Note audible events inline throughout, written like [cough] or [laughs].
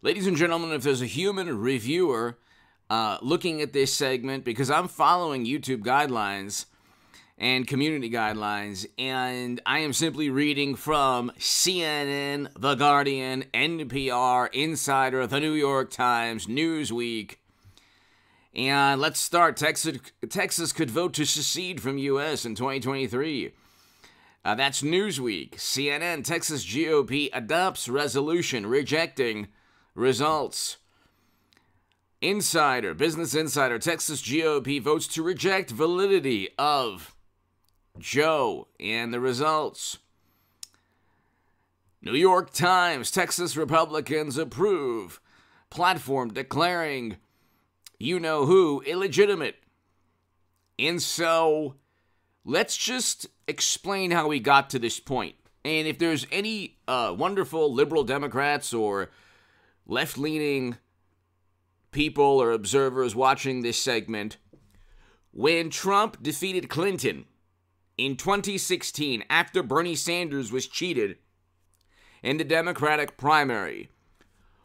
Ladies and gentlemen, if there's a human reviewer uh, looking at this segment, because I'm following YouTube guidelines and community guidelines, and I am simply reading from CNN, The Guardian, NPR, Insider, The New York Times, Newsweek. And let's start. Texas, Texas could vote to secede from U.S. in 2023. Uh, that's Newsweek. CNN, Texas GOP adopts resolution rejecting results. Insider, Business Insider, Texas GOP votes to reject validity of Joe and the results. New York Times, Texas Republicans approve platform declaring you know who illegitimate. And so let's just explain how we got to this point. And if there's any uh, wonderful liberal Democrats or left leaning people or observers watching this segment, when Trump defeated Clinton in 2016 after Bernie Sanders was cheated in the Democratic primary,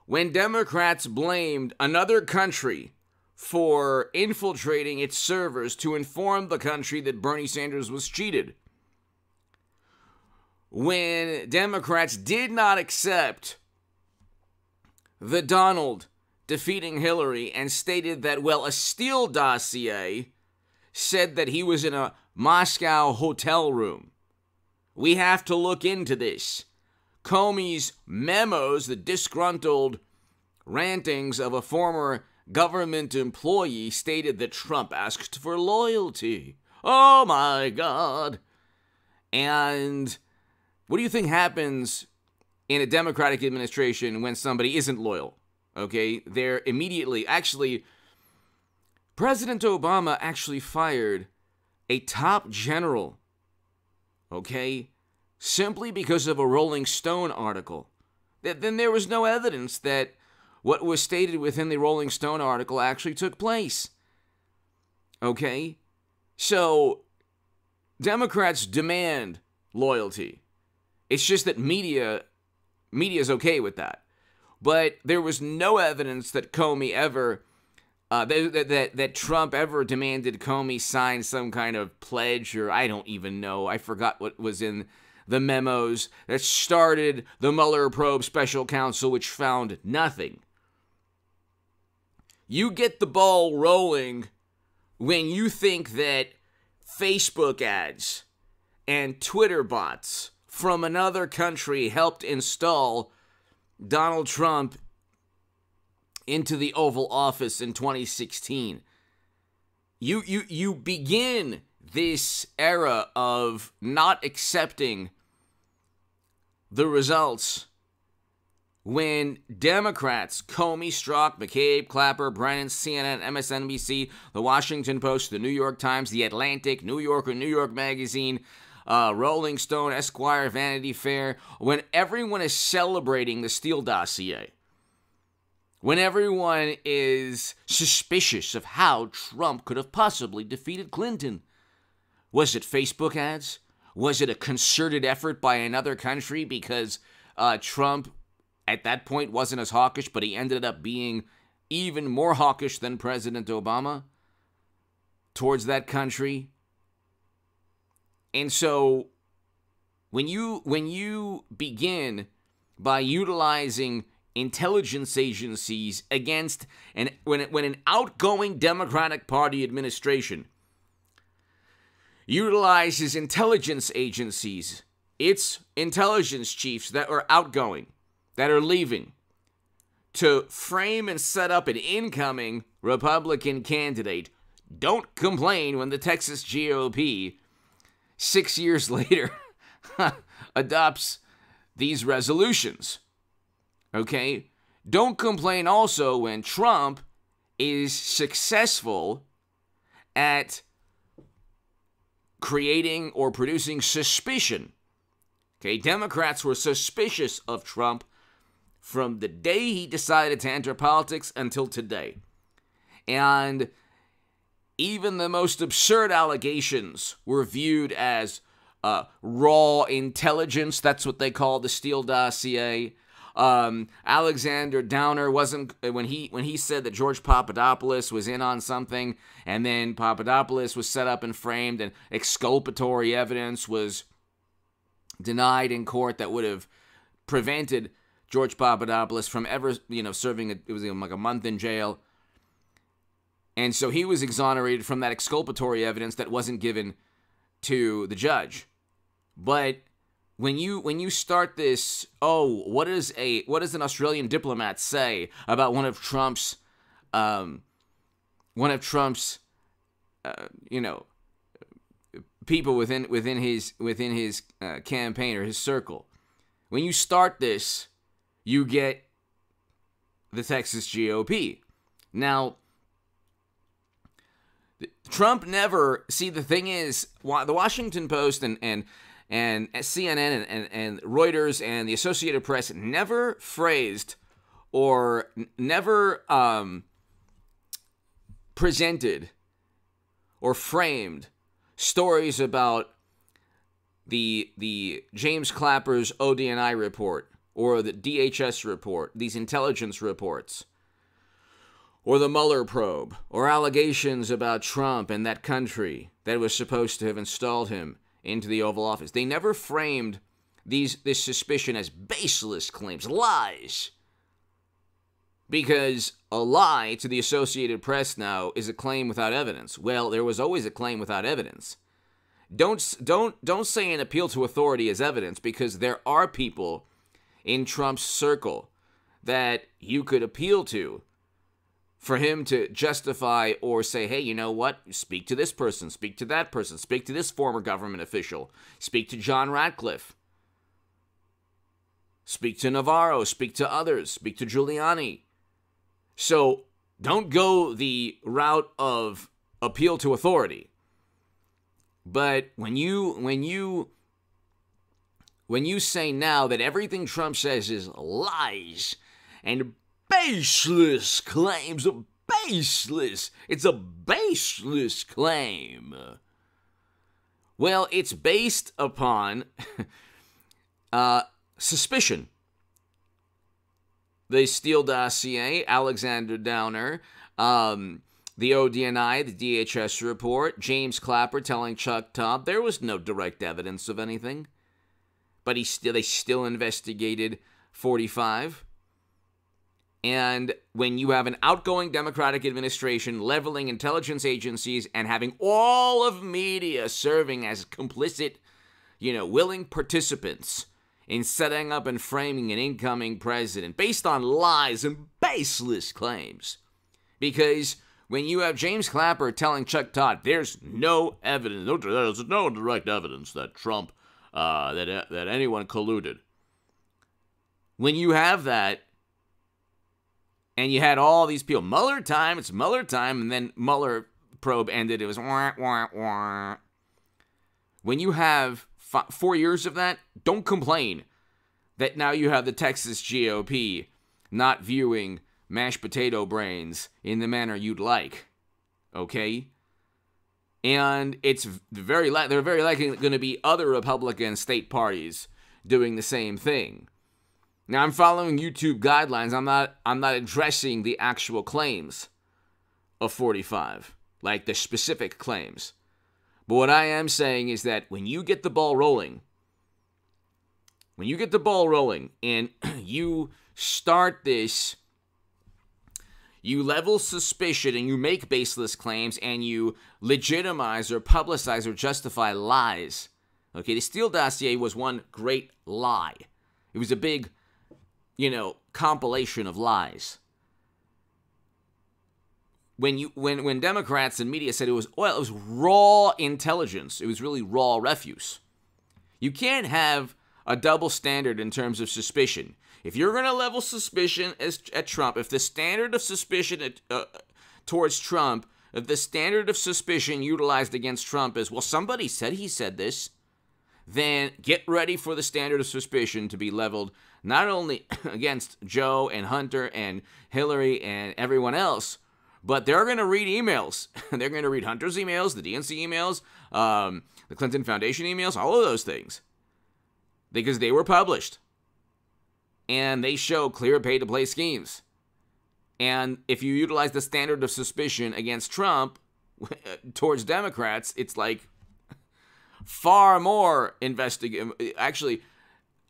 when Democrats blamed another country for infiltrating its servers to inform the country that Bernie Sanders was cheated. When Democrats did not accept the Donald defeating Hillary and stated that, well, a Steele dossier said that he was in a Moscow hotel room. We have to look into this. Comey's memos, the disgruntled rantings of a former government employee stated that Trump asked for loyalty. Oh my God. And what do you think happens in a Democratic administration when somebody isn't loyal? Okay, they're immediately, actually, President Obama actually fired a top general, okay, simply because of a Rolling Stone article. That then there was no evidence that what was stated within the Rolling Stone article actually took place. Okay? So, Democrats demand loyalty. It's just that media media is okay with that. But there was no evidence that Comey ever uh, that, that that Trump ever demanded Comey sign some kind of pledge or I don't even know. I forgot what was in the memos that started the Mueller probe special counsel, which found nothing. You get the ball rolling when you think that Facebook ads and Twitter bots from another country helped install Donald Trump into the Oval Office in 2016. You you you begin this era of not accepting the results when Democrats, Comey, Strzok, McCabe, Clapper, Brennan, CNN, MSNBC, The Washington Post, The New York Times, The Atlantic, New Yorker, New York Magazine, uh, Rolling Stone, Esquire, Vanity Fair, when everyone is celebrating the Steele dossier, when everyone is suspicious of how Trump could have possibly defeated Clinton. Was it Facebook ads? Was it a concerted effort by another country because uh, Trump at that point wasn't as hawkish, but he ended up being even more hawkish than President Obama towards that country. And so when you when you begin by utilizing intelligence agencies against and when when an outgoing Democratic Party administration utilizes intelligence agencies, its intelligence chiefs that are outgoing that are leaving to frame and set up an incoming Republican candidate. Don't complain when the Texas GOP, six years [laughs] later, adopts these resolutions. Okay? Don't complain also when Trump is successful at creating or producing suspicion. Okay, Democrats were suspicious of Trump from the day he decided to enter politics until today. And even the most absurd allegations were viewed as uh, raw intelligence. That's what they call the Steele dossier. Um, Alexander Downer wasn't when he when he said that George Papadopoulos was in on something, and then Papadopoulos was set up and framed, and exculpatory evidence was denied in court that would have prevented George Papadopoulos from ever, you know, serving. A, it was like a month in jail, and so he was exonerated from that exculpatory evidence that wasn't given to the judge. But when you when you start this, oh, what is a what does an Australian diplomat say about one of Trump's um, one of Trump's uh, you know people within within his within his uh, campaign or his circle. When you start this, you get the Texas GOP. Now, Trump never see the thing is the Washington Post and and and CNN and, and, and Reuters and the Associated Press never phrased or never um, presented or framed stories about the the James Clapper's ODNI report or the DHS report, these intelligence reports, or the Mueller probe, or allegations about Trump and that country that was supposed to have installed him into the Oval Office. They never framed these this suspicion as baseless claims, lies. Because a lie to the Associated Press now is a claim without evidence. Well, there was always a claim without evidence. Don't don't don't say an appeal to authority is evidence because there are people in Trump's circle that you could appeal to for him to justify or say, hey, you know what? Speak to this person, speak to that person, speak to this former government official, speak to John Ratcliffe, speak to Navarro, speak to others, speak to Giuliani. So don't go the route of appeal to authority. But when you when you when you say now that everything Trump says is lies and baseless claims. Baseless. It's a baseless claim. Well, it's based upon [laughs] uh, suspicion. The Steele dossier, Alexander Downer, um, the ODNI, the DHS report, James Clapper telling Chuck Todd there was no direct evidence of anything, but he still they still investigated 45. And when you have an outgoing Democratic administration leveling intelligence agencies and having all of media serving as complicit, you know, willing participants in setting up and framing an incoming president based on lies and baseless claims. Because when you have James Clapper telling Chuck Todd, there's no evidence, no, there's no direct evidence that Trump, uh, that, that anyone colluded. When you have that, and you had all these people. Mueller time, it's Mueller time, and then Mueller probe ended. It was wah, wah, wah. When you have f- four years of that, don't complain that now you have the Texas GOP not viewing mashed potato brains in the manner you'd like. Okay? And it's very li- they're very likely going to be other Republican state parties doing the same thing. Now I'm following YouTube guidelines. I'm not I'm not addressing the actual claims of 45, like the specific claims. But what I am saying is that when you get the ball rolling, when you get the ball rolling and [clears throat] you start this you level suspicion and you make baseless claims and you legitimize or publicize or justify lies. Okay, the Steele dossier was one great lie. It was a big you know, compilation of lies. When you when when Democrats and media said it was well, it was raw intelligence. It was really raw refuse. You can't have a double standard in terms of suspicion. If you're going to level suspicion as, at Trump, if the standard of suspicion at, uh, towards Trump, if the standard of suspicion utilized against Trump is, well, somebody said he said this, then get ready for the standard of suspicion to be leveled not only [coughs] against Joe and Hunter and Hillary and everyone else, but they're going to read emails. [laughs] they're going to read Hunter's emails, the DNC emails, um, the Clinton Foundation emails, all of those things, because they were published. and they show clear pay to play schemes. And if you utilize the standard of suspicion against Trump [laughs] towards Democrats, it's like [laughs] far more investigate actually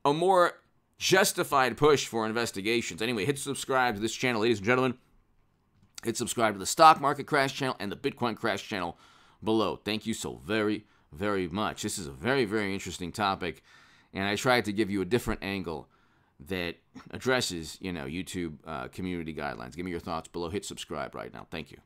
a more justified push for investigations. Anyway, hit subscribe to this channel, ladies and gentlemen. Hit subscribe to the stock market crash channel and the Bitcoin crash channel below. Thank you so very, very much. This is a very, very interesting topic, and I tried to give you a different angle that addresses, you know, YouTube uh, community guidelines. Give me your thoughts below. Hit subscribe right now. Thank you.